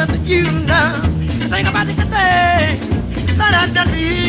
remember you now. Think about the good things that I've done for you.